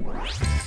Bye.